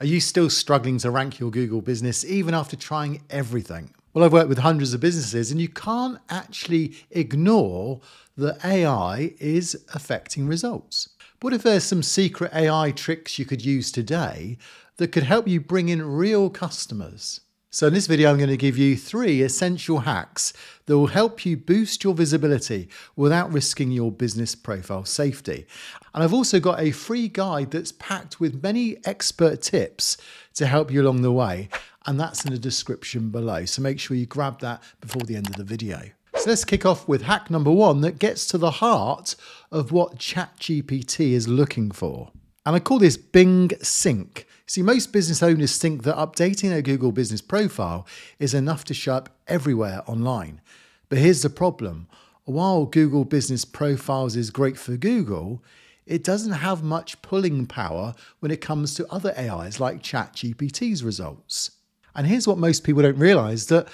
Are you still struggling to rank your Google business even after trying everything? Well, I've worked with hundreds of businesses, and you can't actually ignore that AI is affecting results. What if there's some secret AI tricks you could use today that could help you bring in real customers? So, in this video, I'm going to give you three essential hacks that will help you boost your visibility without risking your business profile safety. And I've also got a free guide that's packed with many expert tips to help you along the way. And that's in the description below. So, make sure you grab that before the end of the video. So, let's kick off with hack number one that gets to the heart of what ChatGPT is looking for. And I call this Bing Sync. See, most business owners think that updating their Google business profile is enough to show up everywhere online. But here's the problem while Google Business Profiles is great for Google, it doesn't have much pulling power when it comes to other AIs like ChatGPT's results. And here's what most people don't realize that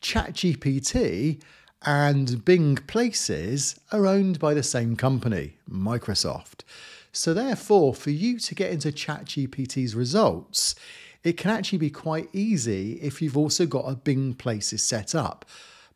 ChatGPT and Bing Places are owned by the same company, Microsoft. So, therefore, for you to get into ChatGPT's results, it can actually be quite easy if you've also got a Bing Places set up.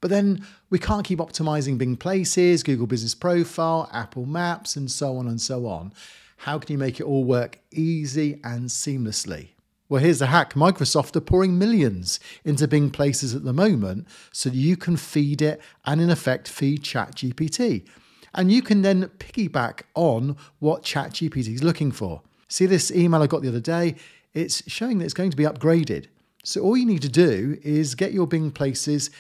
But then we can't keep optimizing Bing Places, Google Business Profile, Apple Maps, and so on and so on. How can you make it all work easy and seamlessly? Well, here's the hack Microsoft are pouring millions into Bing Places at the moment so you can feed it and, in effect, feed ChatGPT. And you can then piggyback on what ChatGPT is looking for. See this email I got the other day? It's showing that it's going to be upgraded. So all you need to do is get your Bing Places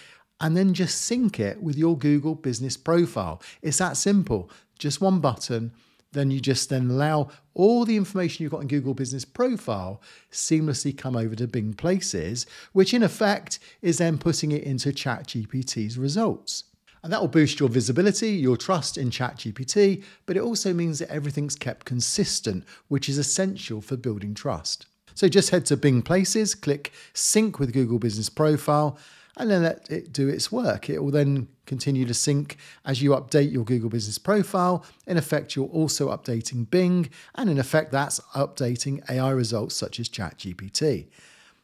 and then just sync it with your Google business profile. It's that simple. Just one button. Then you just then allow all the information you've got in Google Business Profile seamlessly come over to Bing Places, which in effect is then putting it into ChatGPT's results. And that will boost your visibility, your trust in ChatGPT, but it also means that everything's kept consistent, which is essential for building trust. So just head to Bing Places, click Sync with Google Business Profile, and then let it do its work. It will then continue to sync as you update your Google Business Profile. In effect, you're also updating Bing, and in effect, that's updating AI results such as ChatGPT.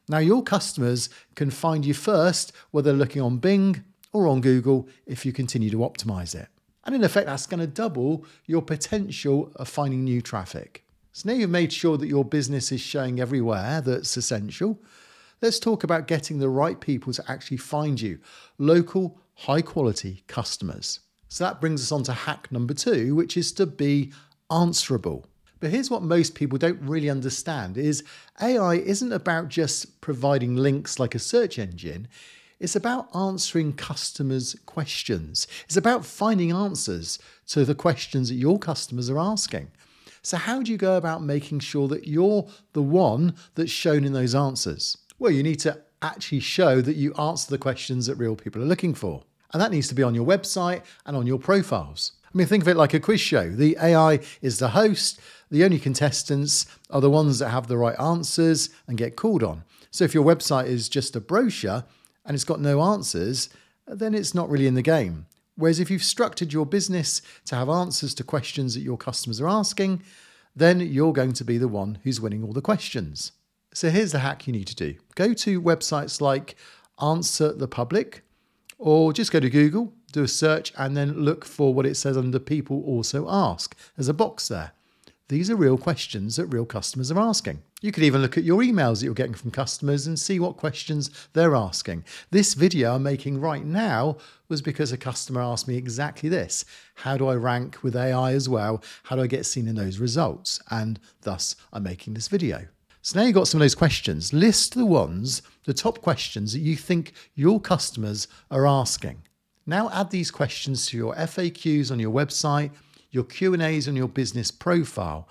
Now, your customers can find you first, whether looking on Bing or on Google, if you continue to optimize it. And in effect, that's going to double your potential of finding new traffic. So now you've made sure that your business is showing everywhere that's essential. Let's talk about getting the right people to actually find you local, high quality customers. So that brings us on to hack number two, which is to be answerable. But here's what most people don't really understand is AI isn't about just providing links like a search engine. It's about answering customers' questions. It's about finding answers to the questions that your customers are asking. So, how do you go about making sure that you're the one that's shown in those answers? Well, you need to actually show that you answer the questions that real people are looking for. And that needs to be on your website and on your profiles. I mean, think of it like a quiz show. The AI is the host, the only contestants are the ones that have the right answers and get called on. So if your website is just a brochure and it's got no answers, then it's not really in the game. Whereas if you've structured your business to have answers to questions that your customers are asking, then you're going to be the one who's winning all the questions. So here's the hack you need to do go to websites like Answer the Public, or just go to Google, do a search, and then look for what it says under People Also Ask. There's a box there. These are real questions that real customers are asking. You could even look at your emails that you're getting from customers and see what questions they're asking. This video I'm making right now was because a customer asked me exactly this How do I rank with AI as well? How do I get seen in those results? And thus, I'm making this video. So now you've got some of those questions. List the ones, the top questions that you think your customers are asking. Now add these questions to your FAQs on your website, your Q&As on your business profile.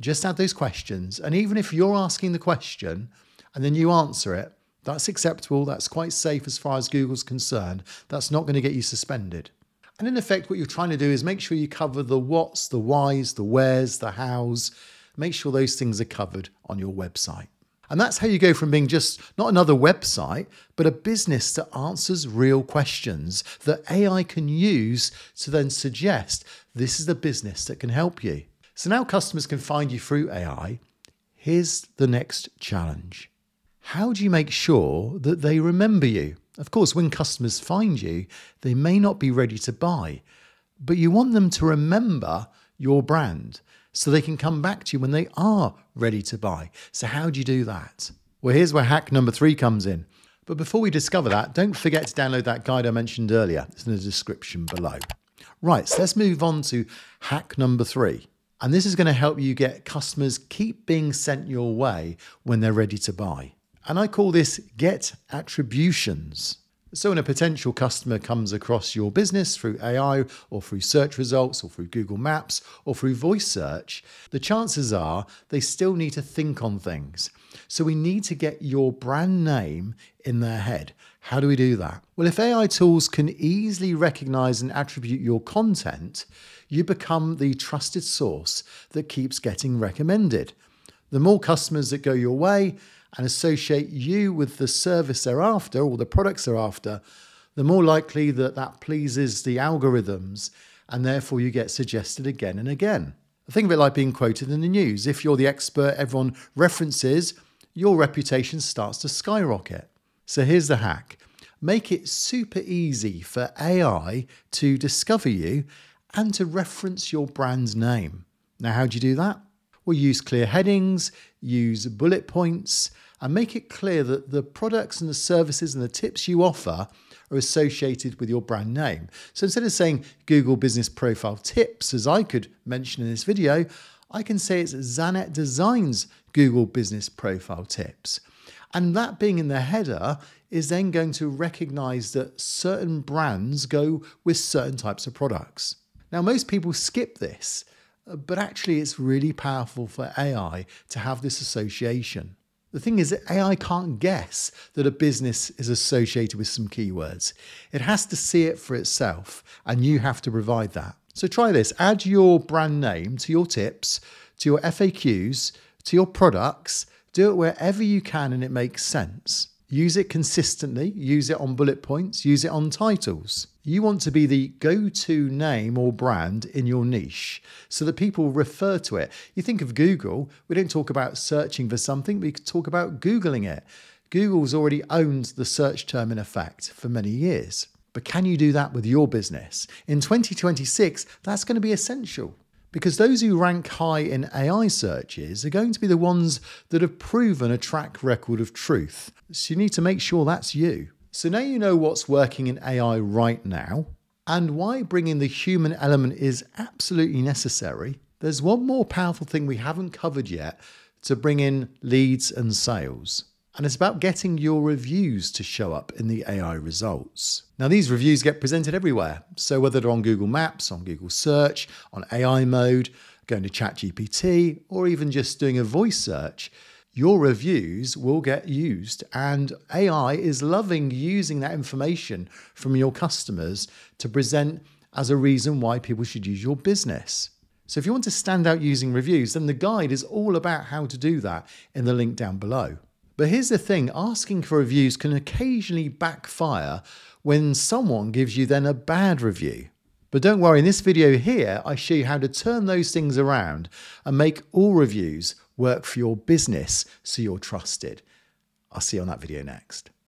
Just add those questions and even if you're asking the question and then you answer it, that's acceptable, that's quite safe as far as Google's concerned. That's not going to get you suspended. And in effect, what you're trying to do is make sure you cover the whats, the whys, the wheres, the hows, make sure those things are covered on your website. And that's how you go from being just not another website, but a business that answers real questions that AI can use to then suggest this is the business that can help you. So now customers can find you through AI. Here's the next challenge. How do you make sure that they remember you? Of course, when customers find you, they may not be ready to buy, but you want them to remember your brand so they can come back to you when they are ready to buy. So, how do you do that? Well, here's where hack number three comes in. But before we discover that, don't forget to download that guide I mentioned earlier. It's in the description below. Right, so let's move on to hack number three. And this is going to help you get customers keep being sent your way when they're ready to buy. And I call this get attributions. So, when a potential customer comes across your business through AI or through search results or through Google Maps or through voice search, the chances are they still need to think on things. So, we need to get your brand name in their head. How do we do that? Well, if AI tools can easily recognize and attribute your content, you become the trusted source that keeps getting recommended. The more customers that go your way, and associate you with the service they're after or the products they're after, the more likely that that pleases the algorithms and therefore you get suggested again and again. Think of it like being quoted in the news. If you're the expert everyone references, your reputation starts to skyrocket. So here's the hack make it super easy for AI to discover you and to reference your brand's name. Now, how do you do that? Well, use clear headings, use bullet points, and make it clear that the products and the services and the tips you offer are associated with your brand name. So instead of saying Google Business Profile Tips, as I could mention in this video, I can say it's Zanet Designs Google Business Profile Tips. And that being in the header is then going to recognize that certain brands go with certain types of products. Now, most people skip this, but actually, it's really powerful for AI to have this association. The thing is AI can't guess that a business is associated with some keywords. It has to see it for itself, and you have to provide that. So try this add your brand name to your tips, to your FAQs, to your products. Do it wherever you can and it makes sense. Use it consistently, use it on bullet points, use it on titles. You want to be the go to name or brand in your niche so that people refer to it. You think of Google, we don't talk about searching for something, we talk about Googling it. Google's already owned the search term in effect for many years. But can you do that with your business? In 2026, that's going to be essential because those who rank high in AI searches are going to be the ones that have proven a track record of truth. So you need to make sure that's you. So now you know what's working in AI right now and why bringing the human element is absolutely necessary. There's one more powerful thing we haven't covered yet to bring in leads and sales and it's about getting your reviews to show up in the AI results. Now, these reviews get presented everywhere. So, whether they're on Google Maps, on Google Search, on AI mode, going to ChatGPT, or even just doing a voice search, your reviews will get used. And AI is loving using that information from your customers to present as a reason why people should use your business. So, if you want to stand out using reviews, then the guide is all about how to do that in the link down below. But here's the thing asking for reviews can occasionally backfire when someone gives you then a bad review. But don't worry, in this video here, I show you how to turn those things around and make all reviews work for your business so you're trusted. I'll see you on that video next.